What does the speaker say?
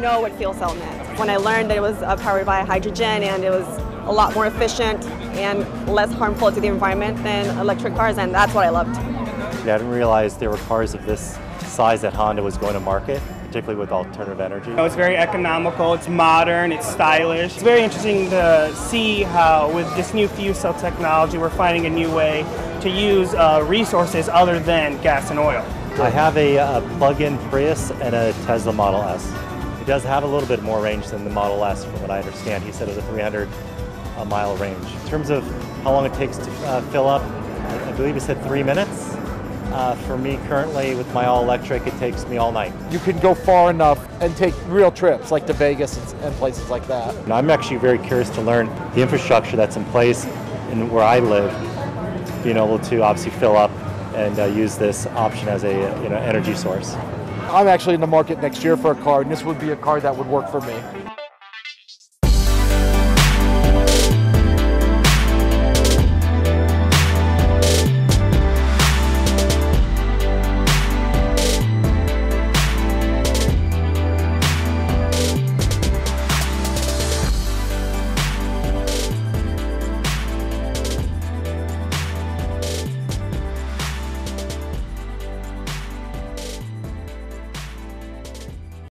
know what fuel cell meant. When I learned that it was uh, powered by hydrogen and it was a lot more efficient and less harmful to the environment than electric cars, and that's what I loved. Yeah, I didn't realize there were cars of this size that Honda was going to market, particularly with alternative energy. It's very economical, it's modern, it's stylish. It's very interesting to see how, with this new fuel cell technology, we're finding a new way to use uh, resources other than gas and oil. I have a, a plug-in Prius and a Tesla Model S. Does have a little bit more range than the Model S, from what I understand. He said it was a 300 uh, mile range. In terms of how long it takes to uh, fill up, I, believe he said three minutes. Uh, for me currently with my all electric, it takes me all night. You can go far enough and take real trips like to Vegas and, and places like that. And I'm actually very curious to learn the infrastructure that's in place and where I live, being able to obviously fill up and uh, use this option as a you know energy source. I'm actually in the market next year for a car, and this would be a car that would work for me.